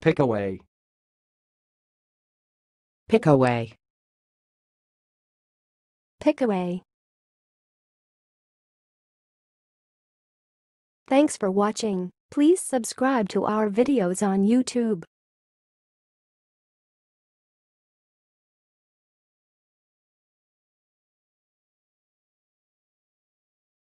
Pick away. Pick away. Pick away. Thanks for watching. Please subscribe to our videos on YouTube.